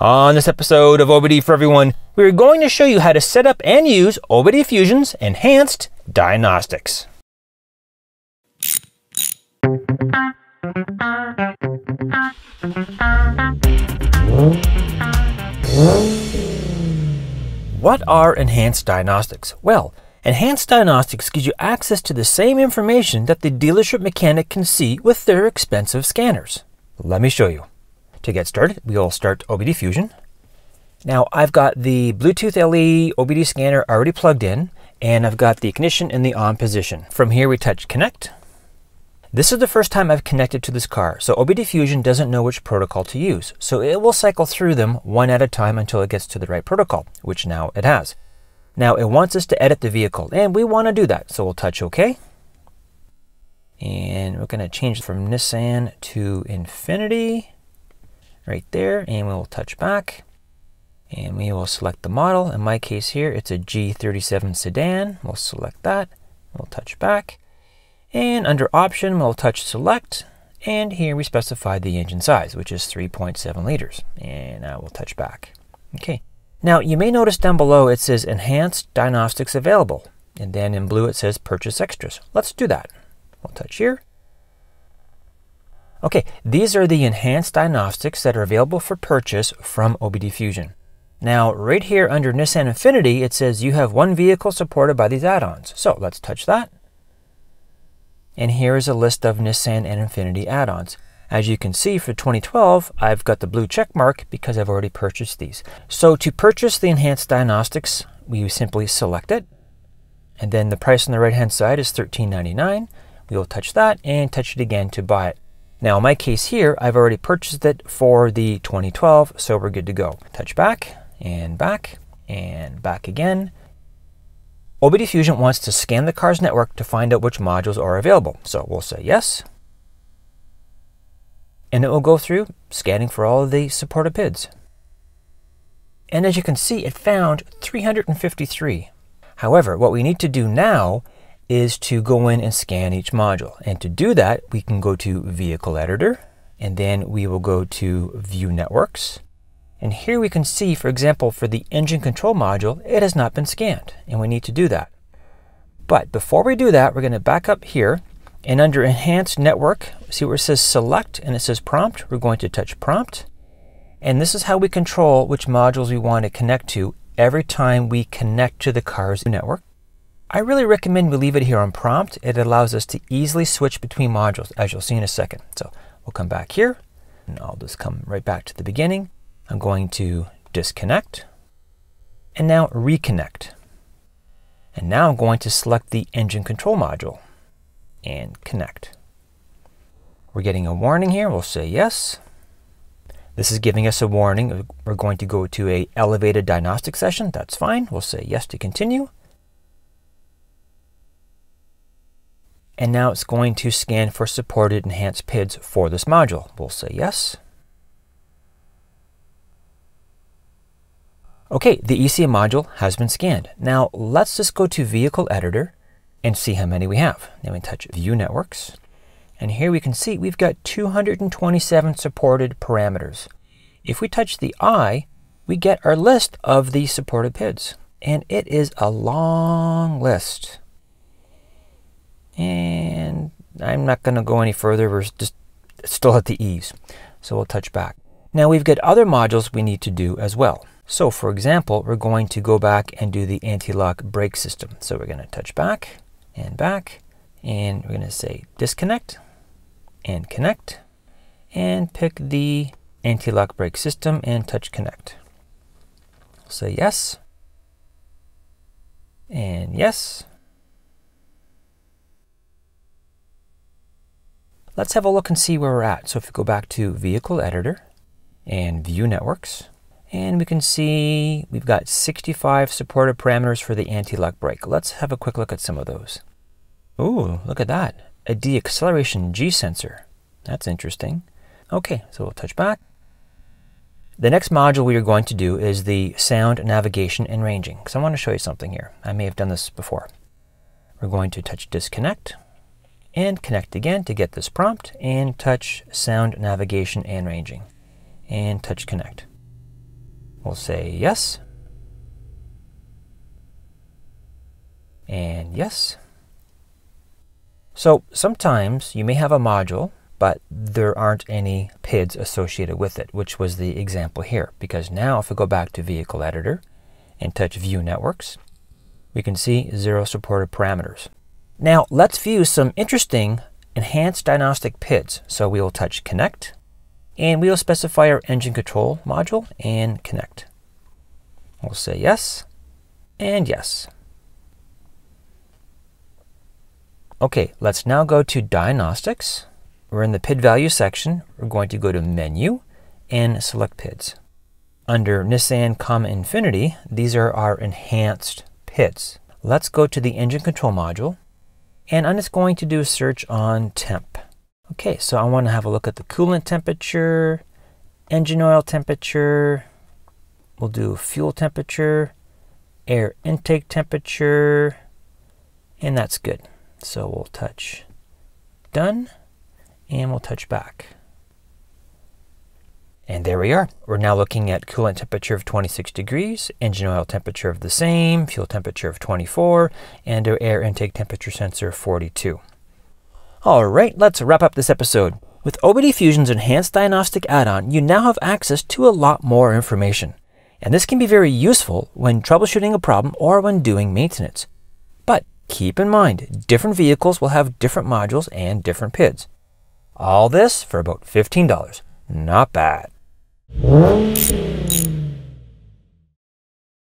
On this episode of OBD for Everyone, we are going to show you how to set up and use OBD Fusion's Enhanced Diagnostics. What are Enhanced Diagnostics? Well, Enhanced Diagnostics gives you access to the same information that the dealership mechanic can see with their expensive scanners. Let me show you. To get started, we will start OBD Fusion. Now I've got the Bluetooth LE OBD scanner already plugged in, and I've got the ignition in the on position. From here we touch connect. This is the first time I've connected to this car, so OBD Fusion doesn't know which protocol to use. So it will cycle through them one at a time until it gets to the right protocol, which now it has. Now it wants us to edit the vehicle, and we want to do that, so we'll touch OK. And we're going to change from Nissan to Infiniti right there and we'll touch back and we will select the model. In my case here, it's a G37 sedan. We'll select that. We'll touch back. And under option, we'll touch select. And here we specify the engine size, which is 3.7 liters. And I will touch back. Okay. Now you may notice down below it says enhanced diagnostics available. And then in blue it says purchase extras. Let's do that. We'll touch here. Okay, these are the enhanced diagnostics that are available for purchase from OBD Fusion. Now, right here under Nissan Infiniti, it says you have one vehicle supported by these add-ons. So let's touch that. And here is a list of Nissan and Infiniti add-ons. As you can see for 2012, I've got the blue check mark because I've already purchased these. So to purchase the enhanced diagnostics, we simply select it. And then the price on the right hand side is $13.99. We will touch that and touch it again to buy it. Now in my case here, I've already purchased it for the 2012, so we're good to go. Touch back and back and back again. OBD Fusion wants to scan the car's network to find out which modules are available. So we'll say yes. And it will go through scanning for all of the supported PIDs. And as you can see, it found 353. However, what we need to do now is to go in and scan each module. And to do that, we can go to Vehicle Editor, and then we will go to View Networks. And here we can see, for example, for the engine control module, it has not been scanned, and we need to do that. But before we do that, we're going to back up here, and under Enhanced Network, see where it says Select and it says Prompt, we're going to touch Prompt. And this is how we control which modules we want to connect to every time we connect to the car's network. I really recommend we leave it here on prompt. It allows us to easily switch between modules, as you'll see in a second. So we'll come back here, and I'll just come right back to the beginning. I'm going to disconnect, and now reconnect. And now I'm going to select the engine control module and connect. We're getting a warning here. We'll say yes. This is giving us a warning. We're going to go to a elevated diagnostic session. That's fine. We'll say yes to continue. And now it's going to scan for supported enhanced PIDs for this module. We'll say yes. Okay, the ECM module has been scanned. Now let's just go to Vehicle Editor and see how many we have. Then we touch View Networks. And here we can see we've got 227 supported parameters. If we touch the eye, we get our list of the supported PIDs. And it is a long list. And I'm not going to go any further. We're just still at the ease. So we'll touch back. Now we've got other modules we need to do as well. So for example, we're going to go back and do the anti-lock brake system. So we're going to touch back and back, and we're going to say disconnect and connect, and pick the anti-lock brake system and touch connect. Say yes, and yes, Let's have a look and see where we're at. So if we go back to Vehicle Editor and View Networks, and we can see we've got 65 supported parameters for the anti-lock brake. Let's have a quick look at some of those. Ooh, look at that. A deceleration G sensor. That's interesting. Okay, so we'll touch back. The next module we are going to do is the sound navigation and ranging. Because I want to show you something here. I may have done this before. We're going to touch disconnect and connect again to get this prompt and touch sound navigation and ranging and touch connect. We'll say yes. And yes. So sometimes you may have a module, but there aren't any PIDs associated with it, which was the example here. Because now if we go back to Vehicle Editor and touch View Networks, we can see zero supported parameters. Now let's view some interesting enhanced diagnostic PIDs. So we will touch Connect, and we will specify our engine control module and connect. We'll say yes, and yes. Okay, let's now go to Diagnostics. We're in the PID value section. We're going to go to Menu and select PIDs. Under Nissan Comma Infiniti, these are our enhanced PIDs. Let's go to the engine control module, and I'm just going to do a search on temp. Okay, so I want to have a look at the coolant temperature, engine oil temperature, we'll do fuel temperature, air intake temperature, and that's good. So we'll touch done and we'll touch back. And there we are. We're now looking at coolant temperature of 26 degrees, engine oil temperature of the same, fuel temperature of 24, and our air intake temperature sensor 42. All right, let's wrap up this episode. With OBD Fusion's enhanced diagnostic add-on, you now have access to a lot more information. And this can be very useful when troubleshooting a problem or when doing maintenance. But keep in mind, different vehicles will have different modules and different PIDs. All this for about $15. Not bad. Música